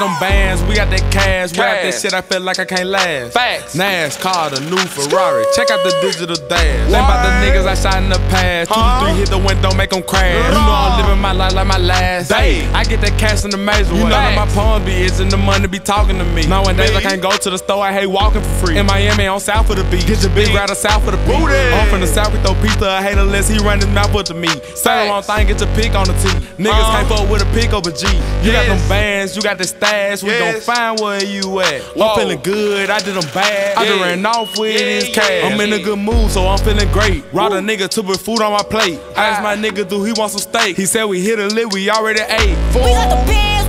them bands, we got that cash. Without that shit, I feel like I can't last. Facts. NASCAR, the new Ferrari. Check out the digital dash. Think about the niggas I shot in the past. Two three hit the window, make them crash. You know I'm living life like my last day. I get that cash in the major way. You know that my palm be itching, the money be talking to me. Nowadays I can't go to the store, I hate walking for free. In Miami, on south of the beach. Get your big rider south of the beach. I'm from the south, we throw pizza, I hate unless he run his mouth up to me. Say the wrong thing, get your pick on the T. Niggas Uh-huh. can't fuck with a pick over G. You got Yes. them bands, you got the stash, we gon' find where you at. Whoa. I'm feeling good, I did them bad. I done Yeah. ran off with Yeah, yeah, cash. I'm in a good mood, so I'm feeling great. Brought a nigga to put food on my plate. I asked my nigga, do he want some steak? He said we hit we already ate. Bands, we got the cash,